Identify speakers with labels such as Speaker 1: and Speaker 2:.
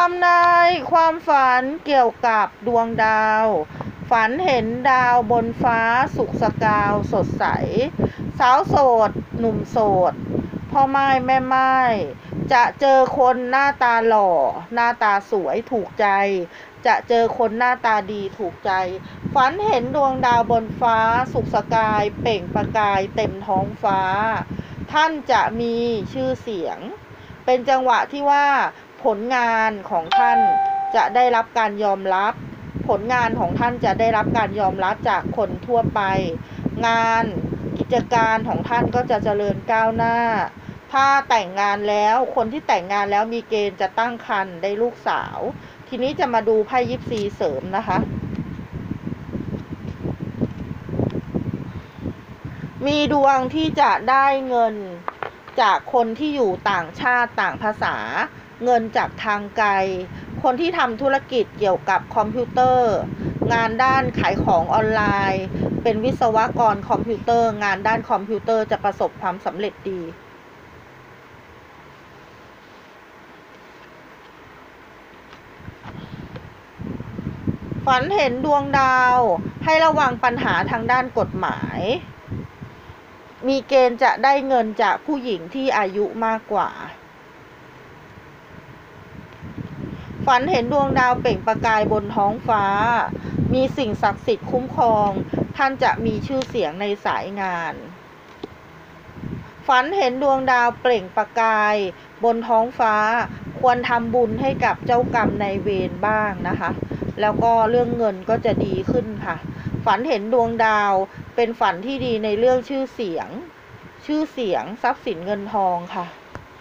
Speaker 1: ทำนายความฝันเกี่ยวกับดวงดาว ฝันเห็นดาวบนฟ้าสุกสกาวสดใส สาวโสด หนุ่มโสด พ่อไม้แม่ไม้จะเจอคนหน้าตาหล่อ หน้าตาสวยถูกใจ จะเจอคนหน้าตาดีถูกใจ ฝันเห็นดวงดาวบนฟ้าสุกสกาย เปล่งประกายเต็มท้องฟ้า ท่านจะมีชื่อเสียง เป็นจังหวะที่ว่า ผลงานของท่านจะได้รับการยอมรับ ผลงานของท่านจะได้รับการยอมรับจากคนทั่วไป งานกิจการของท่านก็จะเจริญก้าวหน้า ถ้าแต่งงานแล้วคนที่แต่งงานแล้วมีเกณฑ์จะตั้งครรภ์ได้ลูกสาว ทีนี้จะมาดูไพ่ยิปซีเสริมนะคะมีดวงที่จะได้เงิน จากคนที่อยู่ต่างชาติต่างภาษา เงินจากทางไกล คนที่ทำธุรกิจเกี่ยวกับคอมพิวเตอร์ งานด้านขายของออนไลน์ เป็นวิศวกรคอมพิวเตอร์ งานด้านคอมพิวเตอร์จะประสบความสำเร็จดีฝันเห็นดวงดาวให้ระวังปัญหาทางด้านกฎหมาย มีเกณฑ์จะได้เงินจากผู้หญิงที่อายุมากกว่า ฝันเห็นดวงดาวเปล่งประกายบนท้องฟ้า มีสิ่งศักดิ์สิทธิ์คุ้มครอง ท่านจะมีชื่อเสียงในสายงาน ฝันเห็นดวงดาวเปล่งประกาย บนท้องฟ้า ควรทำบุญให้กับเจ้ากรรมในเวรบ้างนะคะ แล้วก็เรื่องเงินก็จะดีขึ้นค่ะ ฝันเห็นดวงดาว เป็นฝันที่ดีในเรื่องชื่อเสียง ชื่อเสียงทรัพย์สินเงินทองค่ะ